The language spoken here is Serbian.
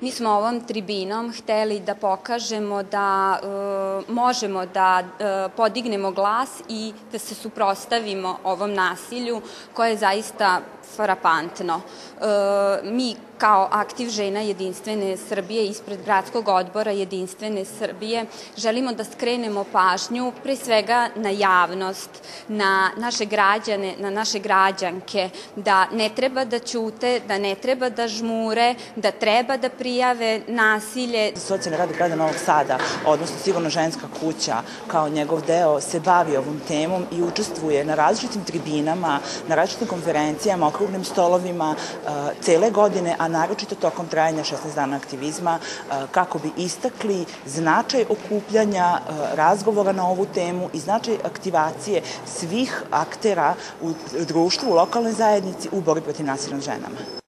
Mi smo ovom tribinom hteli da pokažemo da e, možemo da e, podignemo glas i da se suprostavimo ovom nasilju koje je zaista frapantno. E, mi kao aktiv žena Jedinstvene Srbije ispred gradskog odbora Jedinstvene Srbije želimo da skrenemo pažnju pre svega na javnost, na naše građane, na naše građanke, da ne treba da ćute, da ne treba da žmure, da treba da prijave nasilje. Socijalni rad grada Novog Sada, odnosno sigurno ženska kuća, kao njegov deo, se bavi ovom temom i učestvuje na različitim tribinama, na različitim konferencijama, okrugnim stolovima uh, cele godine, a naročito tokom trajanja 16 dana aktivizma, kako bi istakli značaj okupljanja razgovora na ovu temu i značaj aktivacije svih aktera u društvu, u lokalnoj zajednici u borbi protiv nasilja ženama.